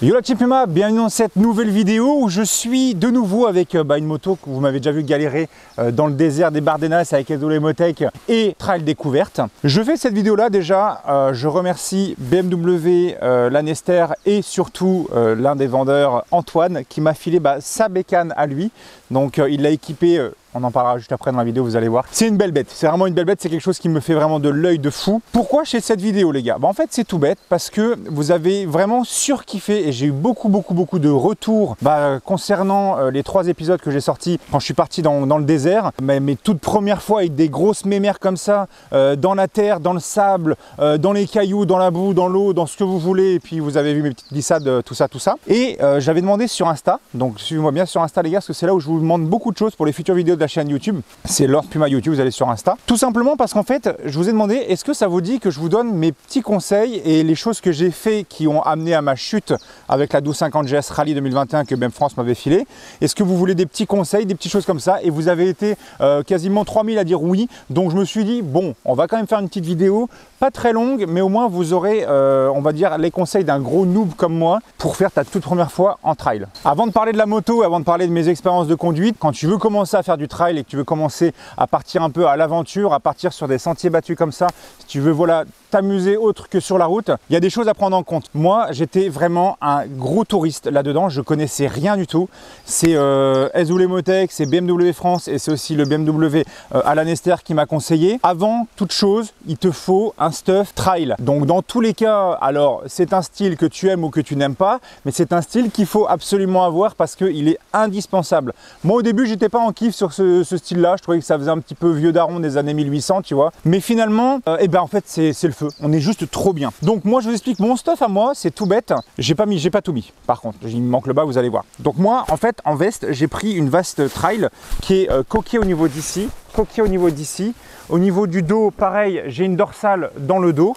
Yo la bienvenue dans cette nouvelle vidéo où je suis de nouveau avec euh, bah, une moto que vous m'avez déjà vu galérer euh, dans le désert des Bardenas avec Motec et Trail Découverte. Je fais cette vidéo là déjà, euh, je remercie BMW, Lanester et surtout l'un des vendeurs Antoine qui m'a filé bah, sa bécane à lui. Donc il l'a équipé on en parlera juste après dans la vidéo, vous allez voir. C'est une belle bête, c'est vraiment une belle bête, c'est quelque chose qui me fait vraiment de l'œil de fou. Pourquoi fais cette vidéo les gars? Bah, En fait c'est tout bête parce que vous avez vraiment surkiffé et j'ai eu beaucoup beaucoup beaucoup de retours bah, concernant euh, les trois épisodes que j'ai sortis quand je suis parti dans, le désert. Mais mes toutes premières fois avec des grosses mémères comme ça, euh, dans la terre, dans le sable, euh, dans les cailloux, dans la boue, dans l'eau, dans ce que vous voulez. Et puis vous avez vu mes petites glissades, tout ça, tout ça. Et j'avais demandé sur Insta, donc suivez-moi bien sur Insta les gars, parce que c'est là où je vous demande beaucoup de choses pour les futures vidéos de la chaîne YouTube. C'est Lord Puma YouTube, vous allez sur Insta. Tout simplement parce qu'en fait, je vous ai demandé, est-ce que ça vous dit que je vous donne mes petits conseils et les choses que j'ai fait qui ont amené à ma chute avec la 1250 GS Rally 2021 que même France m'avait filé? Est-ce que vous voulez des petits conseils, des petites choses comme ça? Et vous avez été euh, quasiment 3000 à dire oui. Donc je me suis dit, bon, on va quand même faire une petite vidéo, pas très longue, mais au moins vous aurez, euh, on va dire, les conseils d'un gros noob comme moi pour faire ta toute première fois en trail. Avant de parler de la moto, avant de parler de mes expériences de conduite, quand tu veux commencer à faire du trail et que tu veux commencer à partir un peu à l'aventure, à partir sur des sentiers battus comme ça, si tu veux voilà t'amuser autre que sur la route, il y a des choses à prendre en compte. Moi, j'étais vraiment un gros touriste là-dedans, je connaissais rien du tout. C'est euh, Motec, c'est BMW France et c'est aussi le BMW euh, Alan Esther qui m'a conseillé. Avant toute chose, il te faut un stuff trail. Donc dans tous les cas, alors c'est un style que tu aimes ou que tu n'aimes pas, mais c'est un style qu'il faut absolument avoir parce qu'il est indispensable. Moi au début, j'étais pas en kiff sur ce, style-là, je trouvais que ça faisait un petit peu vieux daron des années 1800, tu vois. Mais finalement, euh, eh ben en fait, c'est le on est juste trop bien. Donc moi je vous explique mon stuff à moi, c'est tout bête. J'ai pas mis, j'ai pas tout mis. Par contre, il me manque le bas, vous allez voir. Donc moi en fait en veste, j'ai pris une veste trail qui est euh, coquée au niveau d'ici, coquée au niveau d'ici. Au niveau du dos, pareil, j'ai une dorsale dans le dos.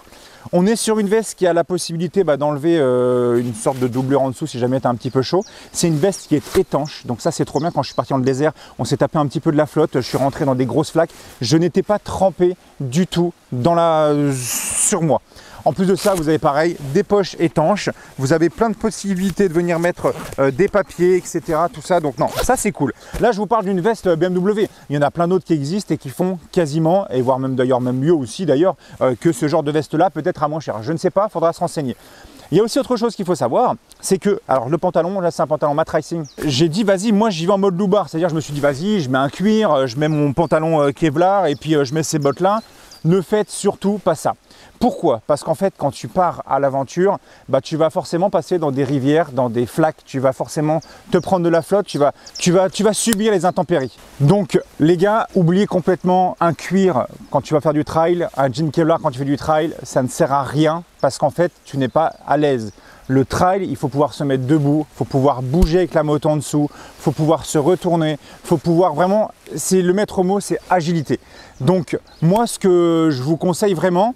On est sur une veste qui a la possibilité bah, d'enlever euh, une sorte de doublure en dessous si jamais tu un petit peu chaud. C'est une veste qui est étanche, donc ça c'est trop bien. Quand je suis parti dans le désert, on s'est tapé un petit peu de la flotte, je suis rentré dans des grosses flaques. Je n'étais pas trempé du tout dans la... sur moi. En plus de ça, vous avez pareil des poches étanches. Vous avez plein de possibilités de venir mettre euh, des papiers, etc. Tout ça. Donc non, ça c'est cool. Là, je vous parle d'une veste BMW. Il y en a plein d'autres qui existent et qui font quasiment, et voire même d'ailleurs même mieux aussi d'ailleurs, euh, que ce genre de veste-là, peut-être à moins cher. Je ne sais pas, faudra se renseigner. Il y a aussi autre chose qu'il faut savoir, c'est que, alors le pantalon, là c'est un pantalon mat racing. J'ai dit vas-y, moi j'y vais en mode loubar, c'est-à-dire je me suis dit vas-y, je mets un cuir, je mets mon pantalon Kevlar et puis euh, je mets ces bottes là. Ne faites surtout pas ça. Pourquoi? Parce qu'en fait, quand tu pars à l'aventure, bah, tu vas forcément passer dans des rivières, dans des flaques, tu vas forcément te prendre de la flotte, tu vas, subir les intempéries. Donc, les gars, oubliez complètement un cuir quand tu vas faire du trail, un jean Kevlar quand tu fais du trail, ça ne sert à rien parce qu'en fait, tu n'es pas à l'aise. Le trail, il faut pouvoir se mettre debout, il faut pouvoir bouger avec la moto en dessous, il faut pouvoir se retourner, il faut pouvoir vraiment, c'est le maître mot, c'est agilité. Donc moi, ce que je vous conseille vraiment,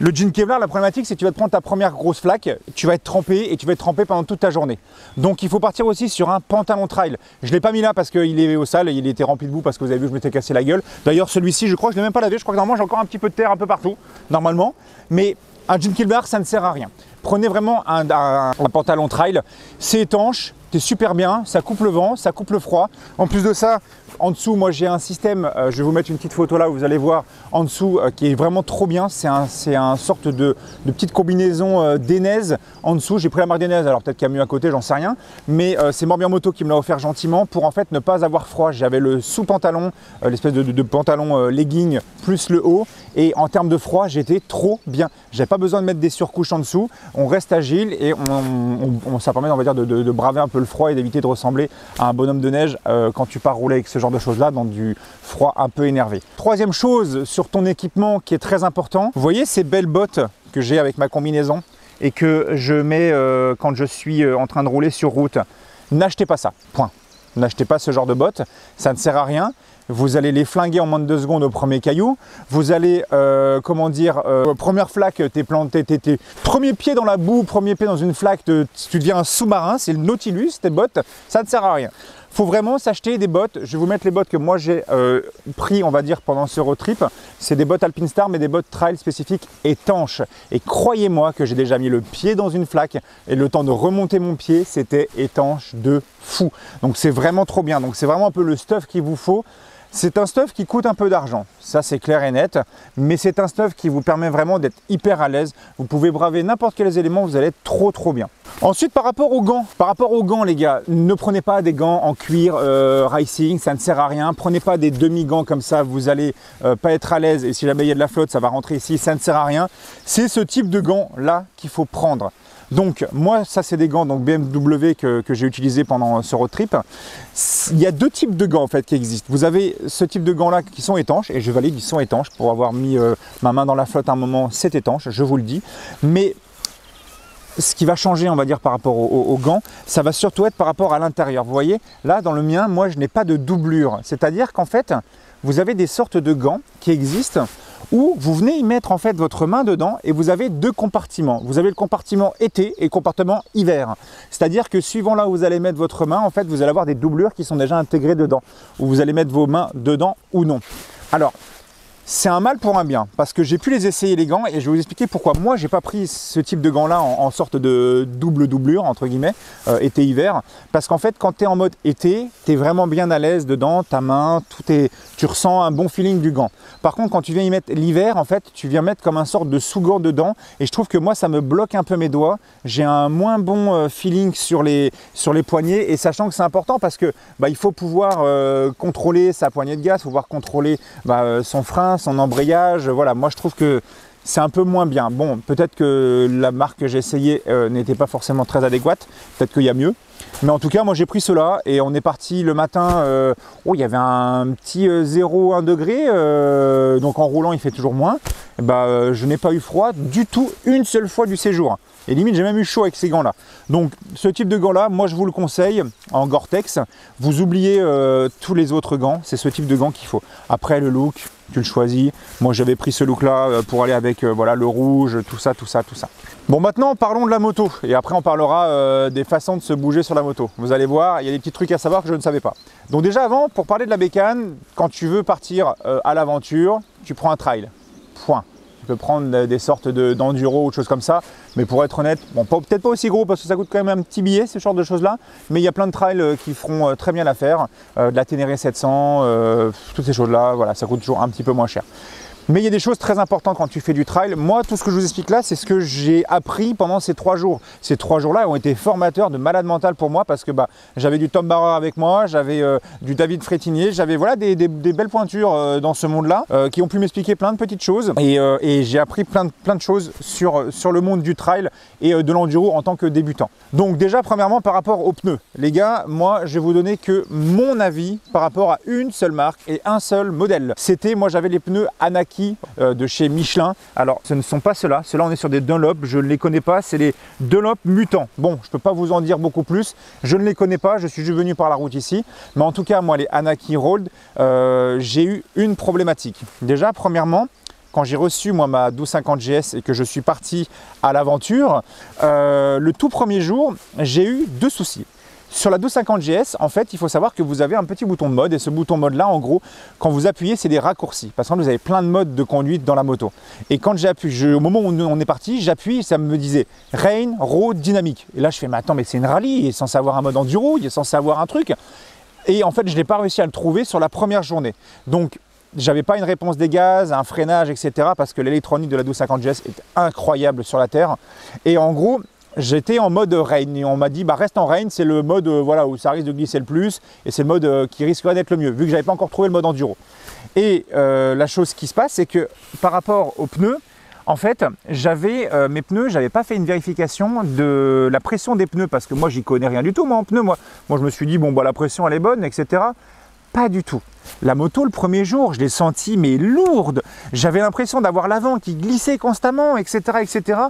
le jean Kevlar, la problématique, c'est que tu vas te prendre ta première grosse flaque, tu vas être trempé et tu vas être trempé pendant toute ta journée. Donc il faut partir aussi sur un pantalon trail. Je ne l'ai pas mis là parce qu'il est au sale, il était rempli de boue parce que vous avez vu, je m'étais cassé la gueule. D'ailleurs, celui-ci, je crois que je ne l'ai même pas lavé. Je crois que normalement, j'ai encore un petit peu de terre un peu partout, normalement. Mais un jean Kevlar, ça ne sert à rien. Prenez vraiment un, un pantalon trail. C'est étanche, c'est super bien, ça coupe le vent, ça coupe le froid. En plus de ça, en dessous, moi j'ai un système, euh, je vais vous mettre une petite photo là, vous allez voir en dessous, euh, qui est vraiment trop bien. C'est un, un, sorte de, petite combinaison euh, En dessous, j'ai pris la marque d'Enez, alors peut-être qu'il y a mieux à côté, j'en sais rien. Mais euh, c'est Morbihan Moto qui me l'a offert gentiment pour en fait ne pas avoir froid. J'avais le sous-pantalon, l'espèce de, pantalon legging plus le haut. Et en termes de froid, j'étais trop bien. J'avais pas besoin de mettre des surcouches en dessous. On reste agile et on, ça permet, on va dire, de, de, braver un peu le froid et d'éviter de ressembler à un bonhomme de neige quand tu pars rouler avec ce genre de choses-là dans du froid un peu énervé. Troisième chose sur ton équipement qui est très important, voyez ces belles bottes que j'ai avec ma combinaison et que je mets euh, quand je suis euh, en train de rouler sur route. N'achetez pas ça, point. N'achetez pas ce genre de bottes, ça ne sert à rien. Vous allez les flinguer en moins de deux secondes au premier caillou, vous allez, euh, comment dire, première flaque, t'es planté, t'es, premier pied dans la boue, premier pied dans une flaque, tu deviens un sous-marin, c'est le Nautilus, tes bottes, ça ne sert à rien. Faut vraiment s'acheter des bottes. Je vais vous mettre les bottes que moi j'ai euh, pris, on va dire, pendant ce road trip. C'est des bottes Alpinstar, mais des bottes trail spécifiques étanches. Et croyez-moi que j'ai déjà mis le pied dans une flaque et le temps de remonter mon pied, c'était étanche de fou. Donc c'est vraiment trop bien. Donc c'est vraiment un peu le stuff qu'il vous faut. C'est un stuff qui coûte un peu d'argent, ça c'est clair et net, mais c'est un stuff qui vous permet vraiment d'être hyper à l'aise. Vous pouvez braver n'importe quels éléments, vous allez être trop trop bien. Ensuite, par rapport aux gants, par rapport aux gants, les gars, ne prenez pas des gants en cuir euh, racing, ça ne sert à rien. Prenez pas des demi-gants comme ça, vous allez euh, pas être à l'aise et si jamais de la flotte, ça va rentrer ici, ça ne sert à rien. C'est ce type de gants là qu'il faut prendre. Donc moi, ça c'est des gants donc BMW que, j'ai utilisé pendant ce road trip. Il y a deux types de gants en fait qui existent. Vous avez ce type de gants là qui sont étanches et je valide ils sont étanches pour avoir mis euh, ma main dans la flotte à un moment, c'est étanche, je vous le dis. Mais ce qui va changer, on va dire, par rapport aux, gants, ça va surtout être par rapport à l'intérieur. Vous voyez, là, dans le mien, moi, je n'ai pas de doublure. C'est-à-dire qu'en fait, vous avez des sortes de gants qui existent où vous venez y mettre en fait votre main dedans et vous avez deux compartiments. Vous avez le compartiment été et le compartiment hiver. C'est-à-dire que suivant là où vous allez mettre votre main, en fait, vous allez avoir des doublures qui sont déjà intégrées dedans, où vous allez mettre vos mains dedans ou non. Alors, c'est un mal pour un bien parce que j'ai pu les essayer les gants et je vais vous expliquer pourquoi. Moi j'ai pas pris ce type de gants là en, sorte de double doublure entre guillemets euh, été hiver parce qu'en fait quand tu es en mode été tu es vraiment bien à l'aise dedans ta main tout est tu ressens un bon feeling du gant. Par contre quand tu viens y mettre l'hiver en fait tu viens mettre comme un sorte de sous-gant dedans et je trouve que moi ça me bloque un peu mes doigts. J'ai un moins bon euh, feeling sur les sur les poignets et sachant que c'est important parce que bah, il faut pouvoir euh, contrôler sa poignée de gaz pouvoir contrôler bah, son frein son embrayage. Voilà, moi je trouve que c'est un peu moins bien. Bon, peut-être que la marque que j'ai essayé euh, n'était pas forcément très adéquate. Peut-être qu'il y a mieux. Mais en tout cas, moi j'ai pris cela et on est parti le matin. Euh, oh, il y avait un petit 0,1 euh, degré. donc en roulant, il fait toujours moins. bah, je n'ai pas eu froid du tout une seule fois du séjour. Et limite, j'ai même eu chaud avec ces gants-là. Donc, ce type de gants-là, moi, je vous le conseille en Gore-Tex. Vous oubliez tous les autres gants. C'est ce type de gants qu'il faut. Après, le look, tu le choisis. Moi j'avais pris ce look là euh, pour aller avec euh, voilà, le rouge, tout ça, tout ça, tout ça. Bon maintenant parlons de la moto et après on parlera euh, des façons de se bouger sur la moto. Vous allez voir, il y a des petits trucs à savoir que je ne savais pas. Donc déjà avant, pour parler de la bécane, quand tu veux partir à l'aventure, tu prends un trail. Point prendre des sortes d'enduro ou de choses comme ça. Mais pour être honnête, bon, peut-être pas aussi gros parce que ça coûte quand même un petit billet, ce genre de choses-là. Mais il y a plein de trails euh, qui feront euh, très bien l'affaire. Euh, de la Ténéré 700, toutes ces choses-là, voilà, ça coûte toujours un petit peu moins cher. Mais il y a des choses très importantes quand tu fais du trail. Moi, tout ce que je vous explique là, c'est ce que j'ai appris pendant ces trois jours. Ces trois jours-là ont été formateurs de malade mental pour moi parce que bah, j'avais du Tom Barrer avec moi, j'avais euh, du David Frétinier, j'avais voilà, des, belles pointures euh, dans ce monde-là euh, qui ont pu m'expliquer plein de petites choses. Et, j'ai appris plein de, plein de choses sur, sur le monde du trail et de l'enduro en tant que débutant. Donc déjà, premièrement, par rapport aux pneus. Les gars, moi, je vais vous donner que mon avis par rapport à une seule marque et un seul modèle. C'était, moi, j'avais les pneus Anaki euh, de chez Michelin. Alors, ce ne sont pas ceux-là. Ceux-là, on est sur des Dunlop. Je ne les connais pas. C'est les Dunlop mutants. Bon, je ne peux pas vous en dire beaucoup plus. Je ne les connais pas. Je suis juste venu par la route ici. Mais en tout cas, moi, les Anaki Road, euh, j'ai eu une problématique. Déjà, premièrement, quand j'ai reçu moi ma 1250 GS et que je suis parti à l'aventure, euh, le tout premier jour, j'ai eu deux soucis. Sur la 1250 GS, en fait, il faut savoir que vous avez un petit bouton de mode et ce bouton mode là, en gros, quand vous appuyez, c'est des raccourcis. Parce que vous avez plein de modes de conduite dans la moto. Et quand j'appuie, au moment où on est parti, j'appuie, ça me disait Rain, Road, Dynamique. Et là, je fais, mais attends, mais c'est une rallye, il est censé un mode enduro, il est censé avoir un truc. Et en fait, je n'ai pas réussi à le trouver sur la première journée. Donc, j'avais pas une réponse des gaz, un freinage, etc. Parce que l'électronique de la 1250 GS est incroyable sur la Terre. Et en gros, j'étais en mode rain et on m'a dit bah reste en rain, c'est le mode euh, voilà, où ça risque de glisser le plus et c'est le mode euh, qui risquerait d'être le mieux vu que j'avais pas encore trouvé le mode enduro. Et euh, la chose qui se passe c'est que par rapport aux pneus, en fait, j'avais mes pneus, j'avais pas fait une vérification de la pression des pneus parce que moi j'y connais rien du tout moi en pneus moi. Moi je me suis dit bon bah la pression elle est bonne etc. Pas du tout. La moto, le premier jour, je l'ai sentie mais lourde. J'avais l'impression d'avoir l'avant qui glissait constamment, etc., etc.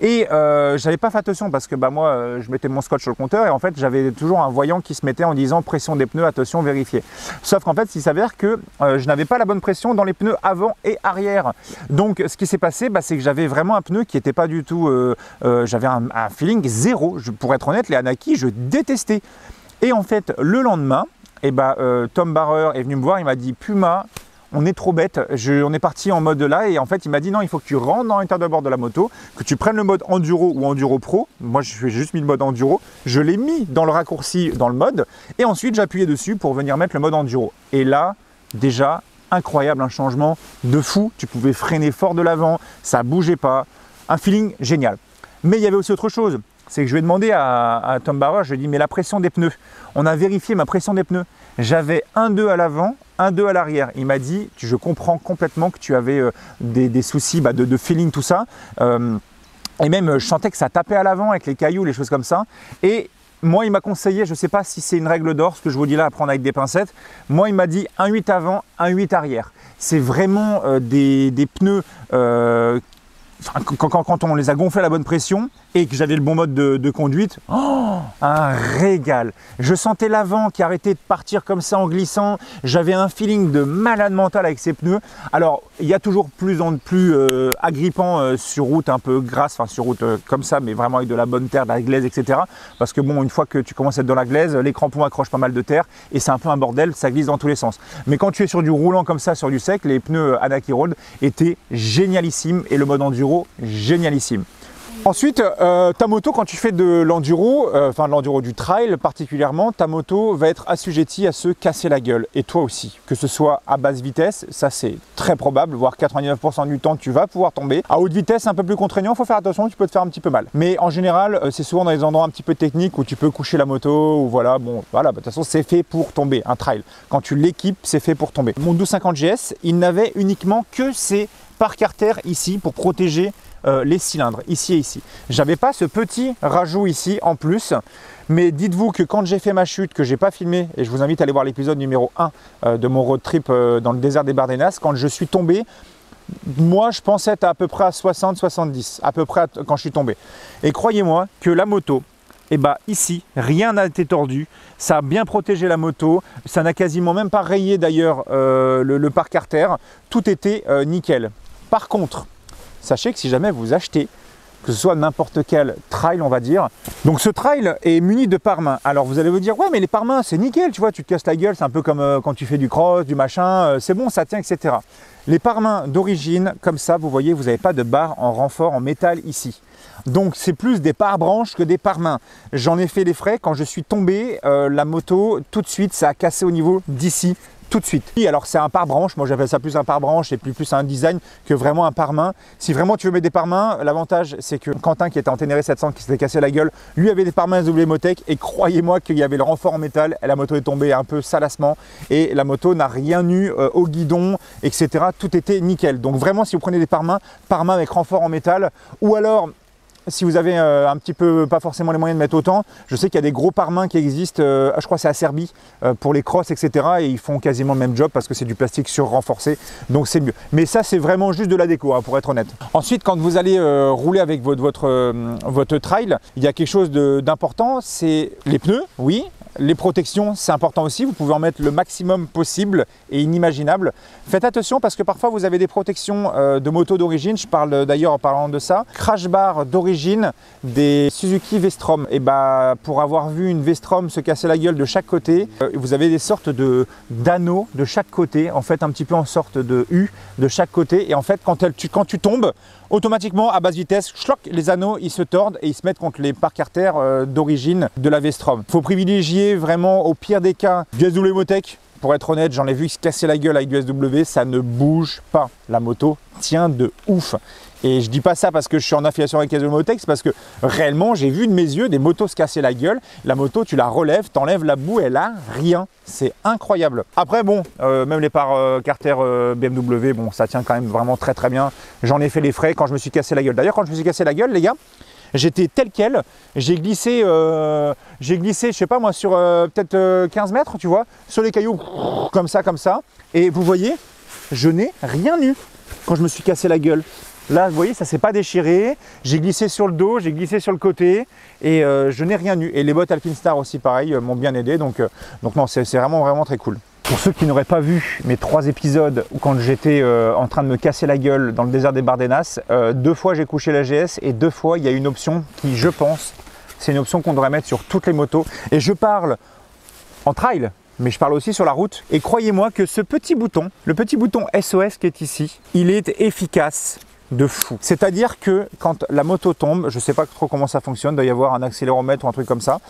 Et euh, j'avais pas fait attention parce que bah moi, euh, je mettais mon scotch sur le compteur et en fait, j'avais toujours un voyant qui se mettait en disant pression des pneus, attention, vérifier. Sauf qu'en fait, il s'avère que euh, je n'avais pas la bonne pression dans les pneus avant et arrière. Donc, ce qui s'est passé, bah, c'est que j'avais vraiment un pneu qui n'était pas du tout. j'avais un, feeling zéro. Pour être honnête, les Anaki, je détestais. Et en fait, le lendemain, eh ben, euh, Tom Barrer est venu me voir, il m'a dit Puma, on est trop bête, on est parti en mode là et en fait il m'a dit non il faut que tu rentres dans l'état de bord de la moto, que tu prennes le mode enduro ou enduro pro, moi j'ai juste mis le mode enduro, je l'ai mis dans le raccourci dans le mode et ensuite appuyé dessus pour venir mettre le mode enduro. Et là déjà incroyable, un changement de fou, tu pouvais freiner fort de l'avant, ça bougeait pas, un feeling génial. Mais il y avait aussi autre chose, c'est que je vais demander à, à Tom Barrer, je lui ai dit mais la pression des pneus, on a vérifié ma pression des pneus, j'avais un 2 à l'avant, un 2 à l'arrière. Il m'a dit, je comprends complètement que tu avais euh, des, soucis bah, de, feeling, tout ça. Euh, et même, je sentais que ça tapait à l'avant avec les cailloux, les choses comme ça. Et moi, il m'a conseillé, je ne sais pas si c'est une règle d'or, ce que je vous dis là à prendre avec des pincettes. Moi, il m'a dit un 8 avant, un 8 arrière. C'est vraiment euh, des, pneus quand, on les a gonflés à la bonne pression et que j'avais le bon mode de, conduite, oh, un régal. Je sentais l'avant qui arrêtait de partir comme ça en glissant. J'avais un feeling de malade mental avec ces pneus. Alors, il y a toujours plus en plus euh, agrippant euh, sur route un peu grasse, enfin sur route euh, comme ça, mais vraiment avec de la bonne terre, de la glaise, etc. Parce que bon, une fois que tu commences à être dans la glaise, les crampons accrochent pas mal de terre et c'est un peu un bordel, ça glisse dans tous les sens. Mais quand tu es sur du roulant comme ça, sur du sec, les pneus Anaki Road étaient génialissimes et le mode enduro génialissime. Ensuite, euh, ta moto, quand tu fais de l'enduro, euh, enfin de l'enduro du trail particulièrement, ta moto va être assujettie à se casser la gueule. Et toi aussi, que ce soit à basse vitesse, ça c'est très probable, voire 99% du temps tu vas pouvoir tomber. À haute vitesse, un peu plus contraignant, faut faire attention, tu peux te faire un petit peu mal. Mais en général, euh, c'est souvent dans les endroits un petit peu techniques où tu peux coucher la moto, ou voilà, bon, voilà, bah, de toute façon c'est fait pour tomber, un trail. Quand tu l'équipes, c'est fait pour tomber. Mon 1250 GS, il n'avait uniquement que ces par carter ici pour protéger euh, les cylindres, ici et ici. J'avais pas ce petit rajout ici en plus, mais dites-vous que quand j'ai fait ma chute, que j'ai pas filmé, et je vous invite à aller voir l'épisode numéro 1 euh, de mon road trip euh, dans le désert des Bardenas, quand je suis tombé, moi je pensais être à, peu près à 60-70, à peu près quand je suis tombé. Et croyez-moi que la moto, eh bah ici, rien n'a été tordu, ça a bien protégé la moto, ça n'a quasiment même pas rayé d'ailleurs le, le parc artère, tout était nickel. Par contre, sachez que si jamais vous achetez, que ce soit n'importe quel trail, on va dire. Donc ce trail est muni de pare-main. Alors vous allez vous dire, ouais, mais les pare-mains, c'est nickel, tu vois, tu te casses la gueule, c'est un peu comme euh, quand tu fais du cross, du machin, euh, c'est bon, ça tient, etc. Les pare-mains d'origine, comme ça, vous voyez, vous n'avez pas de barre en renfort en métal ici. Donc c'est plus des pare-branches que des pare-mains. J'en ai fait les frais, quand je suis tombé, euh, la moto, tout de suite, ça a cassé au niveau d'ici tout de suite. Alors c'est un pare-branche, moi j'appelle ça plus un pare-branche et plus, plus un design que vraiment un pare-main. Si vraiment tu veux mettre des pare-mains, l'avantage c'est que Quentin qui était en Ténéré 700 qui s'était cassé la gueule, lui avait des pare-mains WMotech et croyez-moi qu'il y avait le renfort en métal, la moto est tombée un peu salassement et la moto n'a rien eu euh, au guidon, etc. Tout était nickel. Donc vraiment si vous prenez des pare-mains, pare-mains avec renfort en métal ou alors si vous avez euh, un petit peu, pas forcément les moyens de mettre autant, je sais qu'il y a des gros pare-mains qui existent, euh, je crois c'est à Serbie, euh, pour les crosses, etc. Et ils font quasiment le même job parce que c'est du plastique sur-renforcé, donc c'est mieux. Mais ça, c'est vraiment juste de la déco, hein, pour être honnête. Ensuite, quand vous allez rouler avec votre trail, il y a quelque chose d'important, c'est les pneus, oui, les protections, c'est important aussi. Vous pouvez en mettre le maximum possible et inimaginable. Faites attention parce que parfois vous avez des protections euh, de moto d'origine. Je parle d'ailleurs en parlant de ça. Crash bar d'origine des Suzuki Vestrom. Et bah pour avoir vu une Vestrom se casser la gueule de chaque côté, euh, vous avez des sortes d'anneaux de chaque côté. En fait un petit peu en sorte de U de chaque côté. Et en fait quand, tu, quand tu tombes, automatiquement à basse vitesse, les anneaux ils se tordent et ils se mettent contre les parcs artères euh, d'origine de la Vestrom. Il faut privilégier vraiment au pire des cas du SW Motec. Pour être honnête, j'en ai vu se casser la gueule avec du SW, ça ne bouge pas. La moto tient de ouf. Et je dis pas ça parce que je suis en affiliation avec Motec, c'est parce que réellement j'ai vu de mes yeux des motos se casser la gueule. La moto, tu la relèves, t'enlèves la boue, elle a rien. C'est incroyable. Après, bon, euh, même les par euh, Carter euh, BMW, bon, ça tient quand même vraiment très très bien. J'en ai fait les frais quand je me suis cassé la gueule. D'ailleurs, quand je me suis cassé la gueule, les gars, j'étais tel quel. J'ai glissé, j'ai glissé, je sais pas moi, sur peut-être 15 mètres, tu vois, sur les cailloux, comme ça, comme ça. Et vous voyez, je n'ai rien eu quand je me suis cassé la gueule. Là, vous voyez, ça s'est pas déchiré. J'ai glissé sur le dos, j'ai glissé sur le côté et euh, je n'ai rien eu. Et les bottes Alpinstar aussi, pareil, euh, m'ont bien aidé. Donc, euh, donc non, c'est vraiment, vraiment très cool. Pour ceux qui n'auraient pas vu mes trois épisodes quand j'étais en train de me casser la gueule dans le désert des Bardenas, deux fois j'ai couché la GS et deux fois il y a une option qui, je pense, c'est une option qu'on devrait mettre sur toutes les motos. Et je parle en trail, mais je parle aussi sur la route. Et croyez-moi que ce petit bouton, le petit bouton SOS qui est ici, il est efficace de fou. C'est-à-dire que quand la moto tombe, je ne sais pas trop comment ça fonctionne, il doit y avoir un accéléromètre ou un truc comme ça,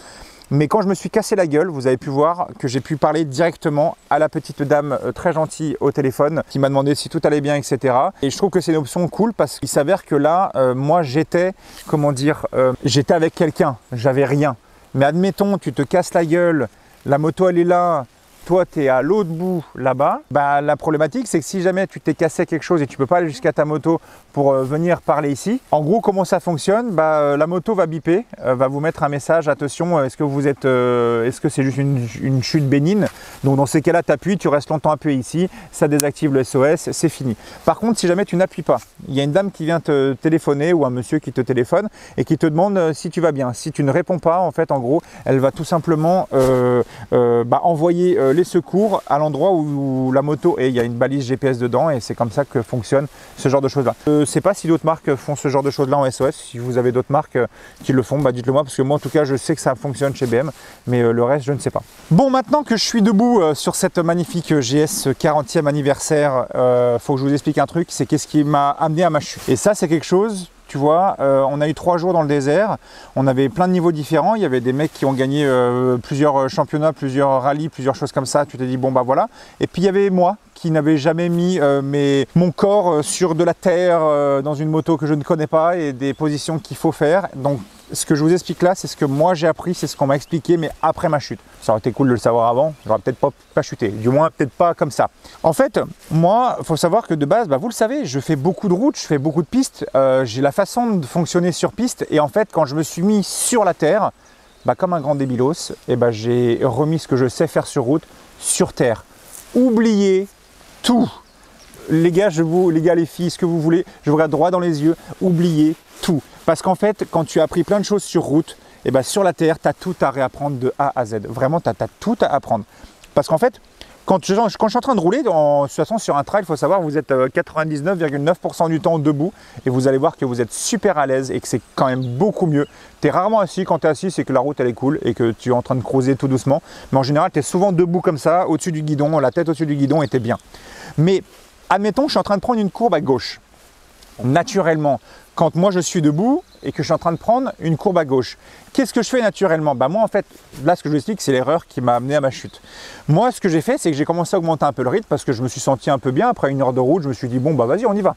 mais quand je me suis cassé la gueule, vous avez pu voir que j'ai pu parler directement à la petite dame euh, très gentille au téléphone qui m'a demandé si tout allait bien, etc. Et je trouve que c'est une option cool parce qu'il s'avère que là, euh, moi j'étais, comment dire, euh, j'étais avec quelqu'un, j'avais rien. Mais admettons, tu te casses la gueule, la moto elle est là, toi tu es à l'autre bout là-bas, bah, la problématique c'est que si jamais tu t'es cassé quelque chose et tu peux pas aller jusqu'à ta moto euh, venir parler ici, en gros comment ça fonctionne? Bah, euh, La moto va biper, euh, va vous mettre un message, attention, est-ce que vous êtes, est-ce que c'est juste une, chute bénigne? Donc dans ces cas-là, tu appuies, tu restes longtemps appuyé ici, ça désactive le SOS, c'est fini. Par contre, si jamais tu n'appuies pas, il y a une dame qui vient te téléphoner ou un monsieur qui te téléphone et qui te demande si tu vas bien. Si tu ne réponds pas, en fait, en gros, elle va tout simplement bah, envoyer les secours à l'endroit où, la moto est. Il y a une balise GPS dedans et c'est comme ça que fonctionne ce genre de choses-là. Sais pas si d'autres marques font ce genre de choses-là en SOS. Si vous avez d'autres marques qui le font, bah dites-le moi parce que moi en tout cas je sais que ça fonctionne chez BM, mais euh, le reste je ne sais pas. Bon, maintenant que je suis debout euh, sur cette magnifique GS 40e anniversaire, euh, faut que je vous explique un truc, c'est qu'est-ce qui m'a amené à ma chute. Et ça c'est quelque chose tu vois, euh, on a eu trois jours dans le désert, on avait plein de niveaux différents, il y avait des mecs qui ont gagné euh, plusieurs championnats, plusieurs rallyes, plusieurs choses comme ça, tu t'es dit bon bah voilà, et puis il y avait moi qui n'avais jamais mis euh, mon corps sur de la terre dans une moto que je ne connais pas et des positions qu'il faut faire, donc ce que je vous explique là, c'est ce que moi j'ai appris, c'est ce qu'on m'a expliqué, mais après ma chute. Ça aurait été cool de le savoir avant, j'aurais peut-être pas, pas chuté, du moins peut-être pas comme ça. En fait, moi, il faut savoir que de base, bah, vous le savez, je fais beaucoup de routes, je fais beaucoup de pistes, euh, j'ai la façon de fonctionner sur piste, et en fait, quand je me suis mis sur la terre, bah, comme un grand débilos, et bah, j'ai remis ce que je sais faire sur route sur terre. Oubliez tout. Les gars, je vous, les gars, les filles, ce que vous voulez, je vous regarde droit dans les yeux, oubliez tout. Parce qu'en fait, quand tu as appris plein de choses sur route, et eh ben sur la terre, tu as tout à réapprendre de A à Z. Vraiment, tu as, tout à apprendre. Parce qu'en fait, quand je, quand je, suis en train de rouler, en situation sur un trail, il faut savoir, vous êtes 99,9% euh, du temps debout et vous allez voir que vous êtes super à l'aise et que c'est quand même beaucoup mieux. Tu es rarement assis, quand tu es assis, c'est que la route elle est cool et que tu es en train de creuser tout doucement. Mais en général, tu es souvent debout comme ça, au-dessus du guidon, la tête au-dessus du guidon et bien. Mais admettons que je suis en train de prendre une courbe à gauche. Naturellement, quand moi je suis debout et que je suis en train de prendre une courbe à gauche. Qu'est-ce que je fais naturellement? Bah Moi en fait, là ce que je vous explique, c'est l'erreur qui m'a amené à ma chute. Moi ce que j'ai fait, c'est que j'ai commencé à augmenter un peu le rythme parce que je me suis senti un peu bien. Après une heure de route, je me suis dit bon bah vas-y on y va.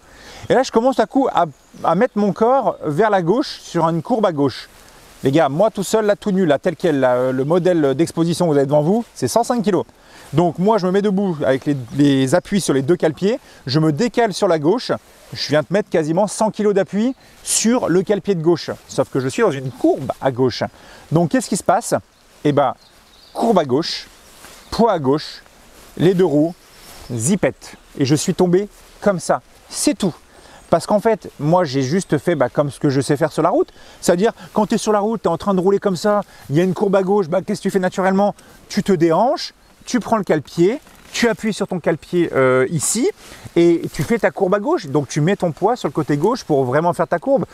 Et là je commence à coup à, mettre mon corps vers la gauche sur une courbe à gauche. Les gars, moi tout seul, là tout nu, là tel quel, le modèle d'exposition que vous avez devant vous, c'est 105 kg. Donc moi je me mets debout avec les, appuis sur les deux cale-pieds, je me décale sur la gauche, je viens de mettre quasiment 100 kg d'appui sur le cale-pied de gauche. Sauf que je suis dans une courbe à gauche. Donc qu'est-ce qui se passe? Eh bien, courbe à gauche, poids à gauche, les deux roues, zipette. Et je suis tombé comme ça. C'est tout. Parce qu'en fait, moi j'ai juste fait bah, comme ce que je sais faire sur la route. C'est-à-dire, quand tu es sur la route, tu es en train de rouler comme ça, il y a une courbe à gauche, bah, qu'est-ce que tu fais naturellement? Tu te déhanches, tu prends le cale-pied, tu appuies sur ton cale-pied euh, ici et tu fais ta courbe à gauche. Donc tu mets ton poids sur le côté gauche pour vraiment faire ta courbe.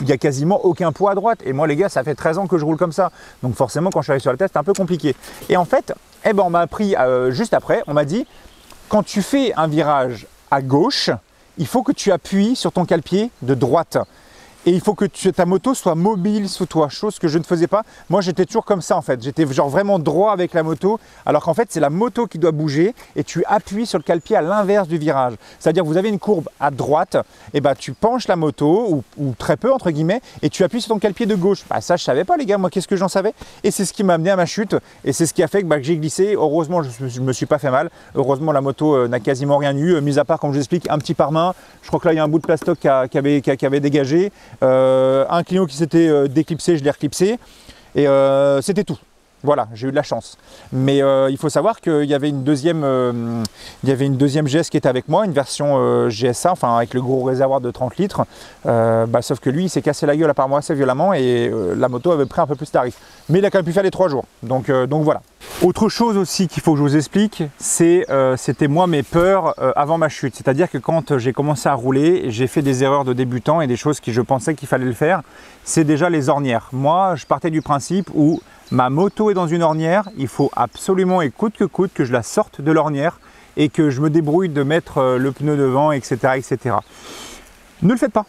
Il n'y a quasiment aucun poids à droite. Et moi les gars, ça fait 13 ans que je roule comme ça. Donc forcément quand je suis arrivé sur la tête, c'est un peu compliqué. Et en fait, eh ben, on m'a appris euh, juste après, on m'a dit, quand tu fais un virage à gauche, il faut que tu appuies sur ton cale-pied de droite et il faut que ta moto soit mobile sous toi, chose que je ne faisais pas. Moi, j'étais toujours comme ça en fait. J'étais genre vraiment droit avec la moto, alors qu'en fait, c'est la moto qui doit bouger et tu appuies sur le cale-pied à l'inverse du virage. C'est-à-dire, vous avez une courbe à droite, et bah tu penches la moto ou, très peu entre guillemets, et tu appuies sur ton cale-pied de gauche. Bah ça, je savais pas les gars. Moi, qu'est-ce que j'en savais? Et c'est ce qui m'a amené à ma chute, et c'est ce qui a fait que, bah, j'ai glissé. Heureusement, je, ne me suis pas fait mal. Heureusement, la moto euh, n'a quasiment rien eu, mis à part, comme je vous explique, un petit pare-main. Je crois que là, il y a un bout de plastoc qui avait dégagé. Euh, un client qui s'était euh, déclipsé, je l'ai reclipsé. Et euh, c'était tout. Voilà, j'ai eu de la chance. Mais il faut savoir qu'il y avait une deuxième, il y avait une deuxième GS qui était avec moi, une version GSA, enfin avec le gros réservoir de 30 litres. Bah, sauf que lui, il s'est cassé la gueule à part moi assez violemment et la moto avait pris un peu plus de tarif. Mais il a quand même pu faire les trois jours. Donc, donc voilà. Autre chose aussi qu'il faut que je vous explique, c'est euh, c'était moi mes peurs euh, avant ma chute. C'est-à-dire que quand j'ai commencé à rouler, j'ai fait des erreurs de débutant et des choses qui je pensais qu'il fallait le faire. C'est déjà les ornières. Moi, je partais du principe où ma moto est dans une ornière, il faut absolument et coûte que coûte que je la sorte de l'ornière et que je me débrouille de mettre euh, le pneu devant, etc., etc. Ne le faites pas.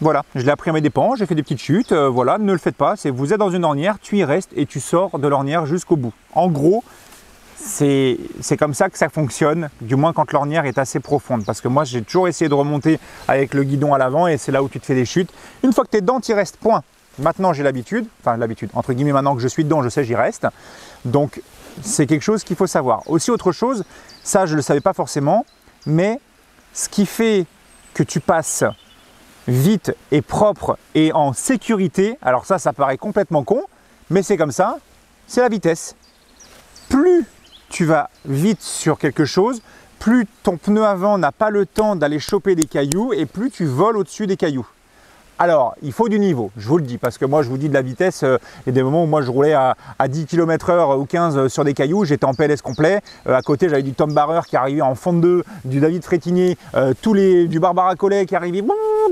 Voilà, je l'ai appris à mes dépens, j'ai fait des petites chutes, euh, voilà, ne le faites pas, c'est vous êtes dans une ornière, tu y restes et tu sors de l'ornière jusqu'au bout. En gros, c'est comme ça que ça fonctionne, du moins quand l'ornière est assez profonde. Parce que moi, j'ai toujours essayé de remonter avec le guidon à l'avant et c'est là où tu te fais des chutes. Une fois que tu es dedans, tu y restes, point. Maintenant, j'ai l'habitude, enfin l'habitude, entre guillemets, maintenant que je suis dedans, je sais, j'y reste. Donc, c'est quelque chose qu'il faut savoir. Aussi, autre chose, ça, je ne le savais pas forcément, mais ce qui fait que tu passes vite et propre et en sécurité, alors ça, ça paraît complètement con, mais c'est comme ça, c'est la vitesse. Plus tu vas vite sur quelque chose, plus ton pneu avant n'a pas le temps d'aller choper des cailloux et plus tu voles au-dessus des cailloux. Alors, il faut du niveau, je vous le dis, parce que moi je vous dis de la vitesse, euh, il y a des moments où moi je roulais à, 10 km h ou 15 sur des cailloux, j'étais en PLS complet, euh, à côté j'avais du Tom Barrer qui arrivait en fond de 2, du David Frétinier, euh, tous les, du Barbara Collet qui arrivait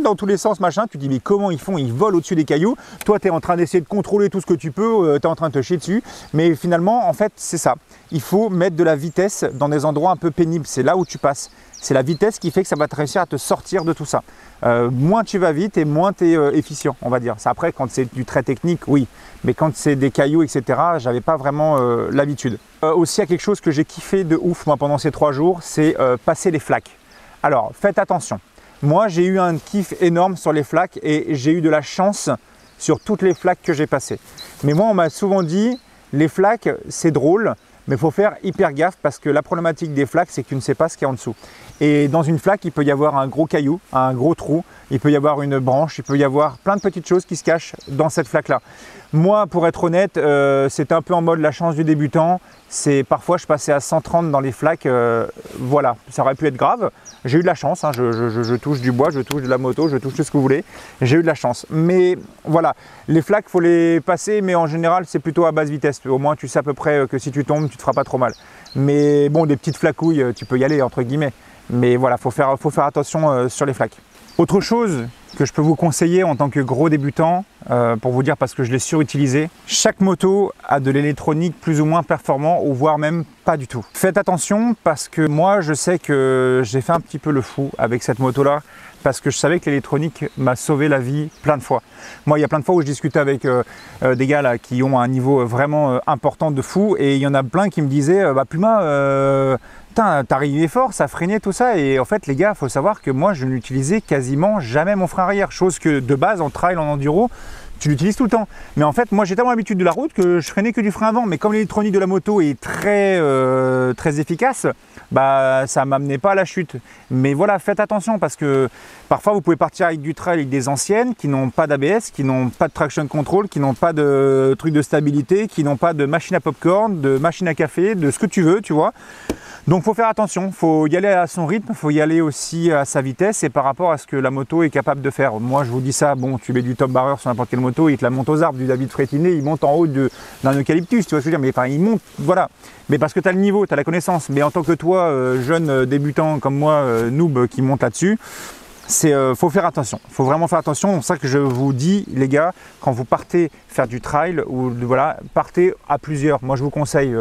dans tous les sens, machin, tu te dis mais comment ils font, ils volent au-dessus des cailloux, toi tu es en train d'essayer de contrôler tout ce que tu peux, tu es en train de te chier dessus, mais finalement en fait c'est ça, il faut mettre de la vitesse dans des endroits un peu pénibles, c'est là où tu passes. C'est la vitesse qui fait que ça va te réussir à te sortir de tout ça. Euh, moins tu vas vite et moins tu es euh, efficient, on va dire. après, quand c'est du très technique, oui. Mais quand c'est des cailloux, etc., j'avais pas vraiment euh, l'habitude. aussi, il y a quelque chose que j'ai kiffé de ouf moi pendant ces trois jours, c'est passer les flaques. Alors, faites attention. Moi, j'ai eu un kiff énorme sur les flaques et j'ai eu de la chance sur toutes les flaques que j'ai passées. Mais moi, on m'a souvent dit, les flaques, c'est drôle, mais il faut faire hyper gaffe parce que la problématique des flaques, c'est que tu ne sais pas ce qu'il y a en dessous. Et dans une flaque, il peut y avoir un gros caillou, un gros trou, il peut y avoir une branche, il peut y avoir plein de petites choses qui se cachent dans cette flaque-là. Moi, pour être honnête, euh, c'était un peu en mode la chance du débutant. C'est parfois je passais à 130 dans les flaques. Euh, voilà, ça aurait pu être grave. J'ai eu de la chance. Hein, je, touche du bois, je touche de la moto, je touche tout ce que vous voulez. J'ai eu de la chance. Mais voilà, les flaques, faut les passer, mais en général, c'est plutôt à basse vitesse. Au moins, tu sais à peu près que si tu tombes, tu te feras pas trop mal. Mais bon, des petites flacouilles, tu peux y aller entre guillemets. Mais voilà, il faut faire, faut faire attention euh, sur les flaques. Autre chose que je peux vous conseiller en tant que gros débutant, euh, pour vous dire parce que je l'ai surutilisé, chaque moto a de l'électronique plus ou moins performant ou voire même pas du tout. Faites attention parce que moi je sais que j'ai fait un petit peu le fou avec cette moto là parce que je savais que l'électronique m'a sauvé la vie plein de fois. Moi, il y a plein de fois où je discutais avec euh, des gars qui ont un niveau vraiment important de fou et il y en a plein qui me disaient bah Puma, t'arrivais fort, ça freinait tout ça. Et en fait, les gars, faut savoir que moi, je n'utilisais quasiment jamais mon frein arrière. Chose que de base, en trail, en enduro, tu l'utilises tout le temps. Mais en fait, moi j'ai tellement l'habitude de la route que je freinais que du frein avant. Mais comme l'électronique de la moto est très, euh, très efficace, bah ça m'amenait pas à la chute. Mais voilà, faites attention parce que parfois vous pouvez partir avec du trail avec des anciennes qui n'ont pas d'ABS, qui n'ont pas de traction control, qui n'ont pas de truc de stabilité, qui n'ont pas de machine à popcorn, de machine à café, de ce que tu veux, tu vois. Donc faut faire attention, faut y aller à son rythme, faut y aller aussi à sa vitesse et par rapport à ce que la moto est capable de faire. Moi je vous dis ça, bon tu mets du top barreur sur n'importe quelle moto, il te la monte aux arbres, du David Frétiné, il monte en haut d'un eucalyptus, tu vois ce que je veux dire, mais enfin il monte, voilà. Mais parce que tu as le niveau, tu as la connaissance, mais en tant que toi, euh, jeune euh, débutant comme moi, euh, noob qui monte là-dessus, c'est faut faire attention. Faut vraiment faire attention. C'est ça que je vous dis, les gars, quand vous partez faire du trail ou voilà, partez à plusieurs. Moi, je vous conseille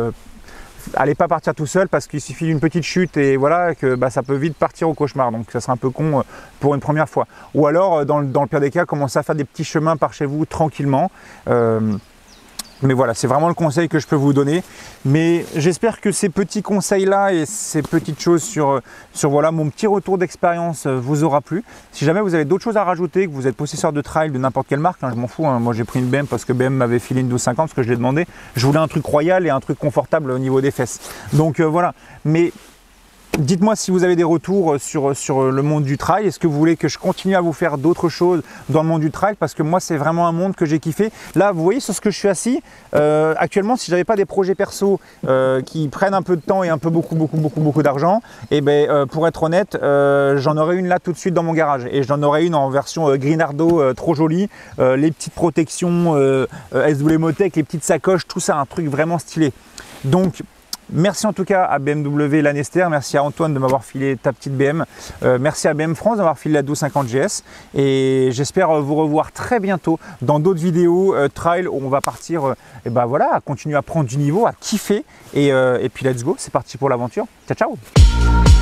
allez pas partir tout seul parce qu'il suffit d'une petite chute et voilà que bah, ça peut vite partir au cauchemar. Donc ça sera un peu con euh, pour une première fois. Ou alors, euh, dans, le pire des cas, commencez à faire des petits chemins par chez vous tranquillement. Euh, mais voilà, c'est vraiment le conseil que je peux vous donner. Mais j'espère que ces petits conseils-là et ces petites choses sur, voilà, mon petit retour d'expérience euh, vous aura plu. Si jamais vous avez d'autres choses à rajouter, que vous êtes possesseur de trail de n'importe quelle marque, hein, je m'en fous. Hein. moi j'ai pris une BM parce que BM m'avait filé une 1250 parce que je l'ai demandé. Je voulais un truc royal et un truc confortable au niveau des fesses. Donc euh, voilà. Mais Dites-moi si vous avez des retours sur, sur le monde du trail. Est-ce que vous voulez que je continue à vous faire d'autres choses dans le monde du trail? Parce que moi, c'est vraiment un monde que j'ai kiffé. Là, vous voyez sur ce que je suis assis. Euh, actuellement, si j'avais pas des projets perso euh, qui prennent un peu de temps et un peu beaucoup, beaucoup, beaucoup, beaucoup d'argent, et eh ben, euh, pour être honnête, j'en aurais une là tout de suite dans mon garage. Et j'en aurais une en version Greenardo, trop jolie. les petites protections SW Motec, les petites sacoches, tout ça, un truc vraiment stylé. Donc Merci en tout cas à BMW Lanester, merci à Antoine de m'avoir filé ta petite BM, euh, merci à BM France d'avoir filé la 1250 GS et j'espère vous revoir très bientôt dans d'autres vidéos euh, trail où on va partir et ben voilà, à continuer à prendre du niveau, à kiffer. Et, et puis let's go, c'est parti pour l'aventure. Ciao ciao